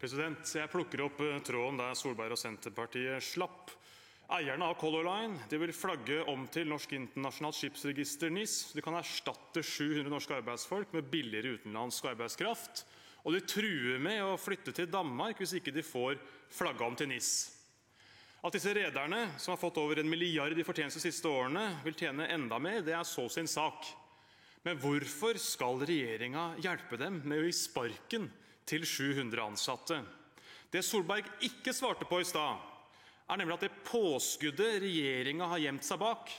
President, Jeg plukker opp eh, tråden der Solberg og Senterpartiet slapp. Eierne av Color Line vil flagge om til Norsk internasjonalt skipsregister, NIS. De kan erstatte 700 norske arbeidsfolk med billigere utenlandsk arbeidskraft. Og de truer med å flytte til Danmark hvis ikke de får flagget om til NIS. At disse rederne, som har fått over en milliard i fortjeneste de siste årene, vil tjene enda mer, det er så sin sak. Men hvorfor skal regjeringa hjelpe dem med å gi sparken til 700 ansatte? Det Solberg ikke svarte på i stad, er nemlig at det påskuddet regjeringa har gjemt seg bak,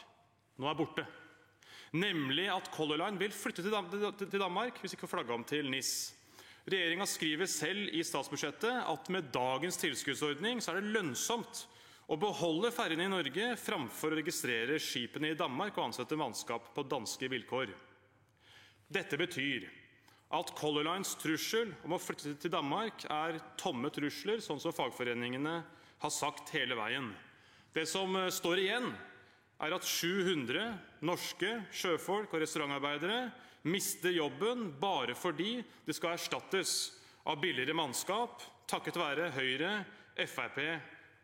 nå er borte. Nemlig at Color Line vil flytte til Danmark hvis ikke får flagga om til NIS. Regjeringa skriver selv i statsbudsjettet at med dagens tilskuddsordning er det lønnsomt å beholde ferjene i Norge framfor å registrere skipene i Danmark og ansette mannskap på danske vilkår. Dette betyr at Color Lines trussel om å flytte til Danmark er tomme trusler, sånn som fagforeningene har sagt hele veien. Det som eh, står igjen, er at 700 norske sjøfolk og restaurantarbeidere mister jobben bare fordi de skal erstattes av billigere mannskap, takket være Høyre, Frp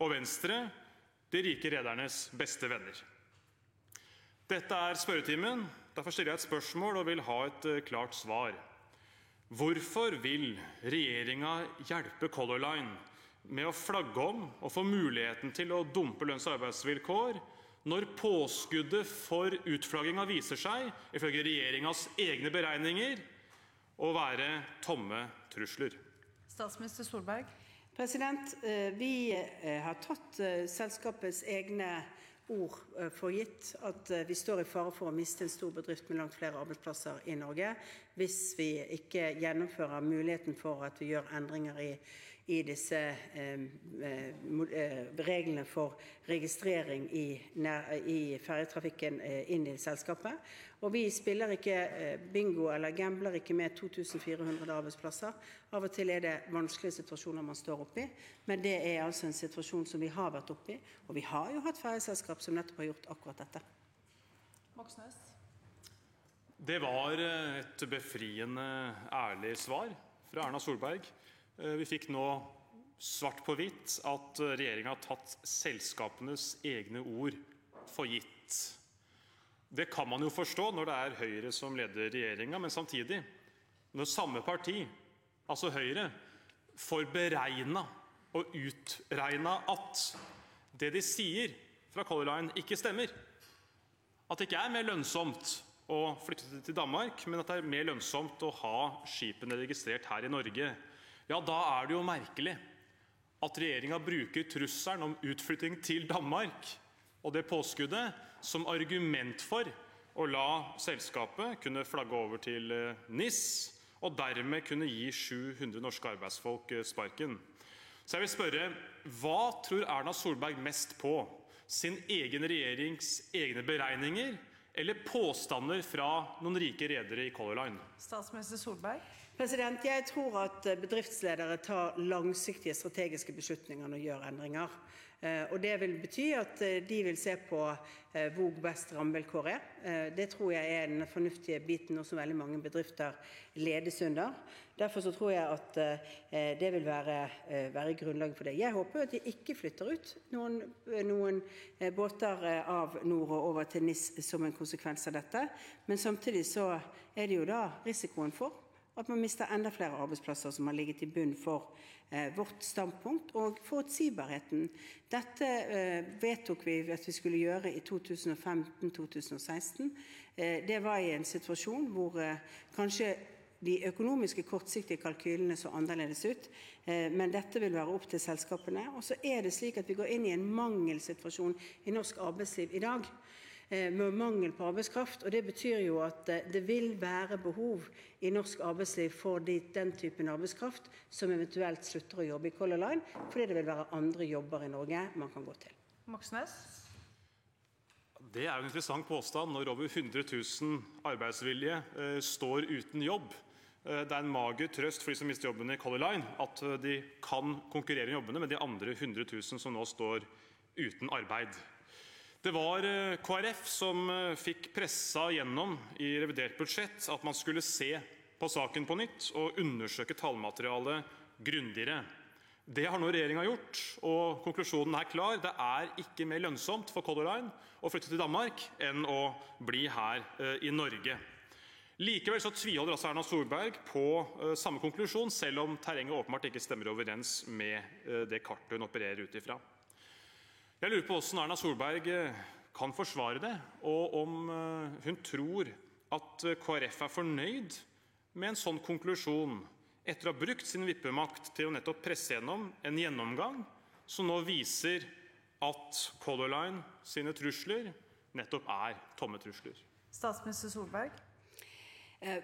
og Venstre, de rike redernes beste venner. Dette er spørretimen. Derfor stiller jeg et spørsmål og vil ha et eh, klart svar. Hvorfor vil regjeringa hjelpe Color Line med å flagge om og få muligheten til å dumpe lønns- og arbeidsvilkår når påskuddet for utflagginga viser seg, ifølge regjeringas egne beregninger, å være tomme trusler? Statsminister Solberg. President, eh, Vi eh, har tatt eh, selskapets egne ord for gitt at vi står i fare for å miste en stor bedrift med langt flere arbeidsplasser i Norge hvis vi ikke gjennomfører muligheten for at vi gjør endringer i i disse eh, eh, reglene for registrering i, i ferjetrafikken eh, inn i selskapet. Og vi spiller ikke bingo eller gambler ikke med 2400 arbeidsplasser. Av og til er det vanskelige situasjoner man står oppe i, men det er altså en situasjon som vi har vært oppe i. Og vi har jo hatt ferjeselskap som nettopp har gjort akkurat dette. Moxnes. Det var et befriende ærlig svar fra Erna Solberg. Eh, vi fikk nå svart på hvitt at regjeringa har tatt selskapenes egne ord for gitt. Det kan man jo forstå når det er Høyre som leder regjeringa, men samtidig, når samme parti, altså Høyre, får beregna og utregna at det de sier fra Color Line, ikke stemmer, at det ikke er mer lønnsomt å flytte til Danmark, men at det er mer lønnsomt å ha skipene registrert her i Norge, da er det jo merkelig at regjeringa bruker trusselen om utflytting til Danmark og det påskuddet som argument for å la selskapet kunne flagge over til eh, NIS og dermed kunne gi 700 norske arbeidsfolk eh, sparken. Så jeg vil spørre, Hva tror Erna Solberg mest på? Sin egen regjerings egne beregninger eller påstander fra noen rike redere i Color Line? Statsminister Solberg. Jeg tror at bedriftsledere tar langsiktige strategiske beslutninger når de gjør endringer. Eh, og Det vil bety at eh, de vil se på eh, hvor best rammevilkår er. Det tror jeg er den fornuftige biten som veldig mange bedrifter ledes under. Derfor så tror jeg at det vil være, grunnlaget for det. Jeg håper at de ikke flytter ut noen båter av Nord og over til NIS som en konsekvens av dette. Men samtidig så er det jo da risikoen for at man mister enda flere arbeidsplasser, som har ligget i bunn for eh, vårt standpunkt, og forutsigbarheten. Dette eh, vedtok vi at vi skulle gjøre i 2015-2016. Eh, det var i en situasjon hvor kanskje de økonomiske kortsiktige kalkylene så annerledes ut, men dette vil være opp til selskapene. Og så er det slik at vi går inn i en mangelsituasjon i norsk arbeidsliv i dag. Eh, med mangel på arbeidskraft. og Det betyr jo at eh, det vil være behov i norsk arbeidsliv for den typen arbeidskraft som eventuelt slutter å jobbe i Color Line, fordi det vil være andre jobber i Norge man kan gå til. Moxnes? Det er jo en interessant påstand når over 100 000 arbeidsvillige eh, står uten jobb. Det er en mager trøst for de som mister jobben i Color Line, at de kan konkurrere om jobbene med de andre 100 000 som nå står uten arbeid. Det var eh, KrF som eh, fikk pressa gjennom i revidert budsjett at man skulle se på saken på nytt og undersøke tallmaterialet grundigere. Det har nå regjeringa gjort, og konklusjonen er klar. Det er ikke mer lønnsomt for Color Line å flytte til Danmark enn å bli her eh, i Norge. Likevel så tviholder altså Erna Solberg på samme konklusjon, selv om terrenget åpenbart ikke stemmer overens med det kartet hun opererer ut ifra. Jeg lurer på hvordan Erna Solberg uh, kan forsvare det, og om hun tror at KrF er fornøyd med en sånn konklusjon etter å ha brukt sin vippemakt til å nettopp presse gjennom en gjennomgang som nå viser at Color sine trusler nettopp er tomme trusler. Statsminister Solberg. Eh,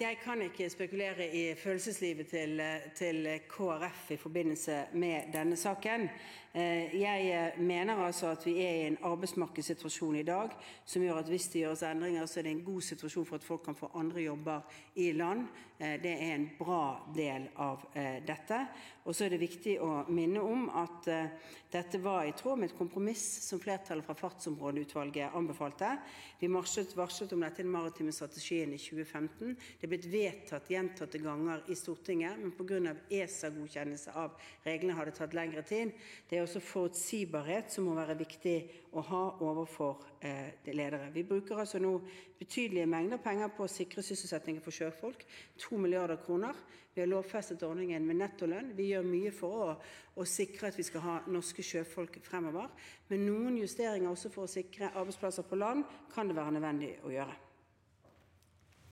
jeg kan ikke spekulere i følelseslivet til, til, KrF i forbindelse med denne saken. Eh, jeg mener altså at vi er i en arbeidsmarkedssituasjon i dag som gjør at hvis det gjøres endringer, så er det en god situasjon for at folk kan få andre jobber i land. Eh, det er en bra del av dette. Og så er det viktig å minne om at dette var i tråd med et kompromiss som flertallet fra Fartsområdeutvalget anbefalte. Vi varslet, om dette i den maritime strategien i 2015. 2015. Det er blitt vedtatt gjentatte ganger i Stortinget, men pga. ESA-godkjennelse av reglene har det tatt lengre tid. Det er også forutsigbarhet som må være viktig å ha overfor eh, ledere. Vi bruker altså nå betydelige mengder penger på å sikre sysselsettingen for sjøfolk. 2 milliarder kroner. Vi har lovfestet ordningen med nettolønn. Vi gjør mye for å, sikre at vi skal ha norske sjøfolk fremover. Men noen justeringer også for å sikre arbeidsplasser på land kan det være nødvendig å gjøre.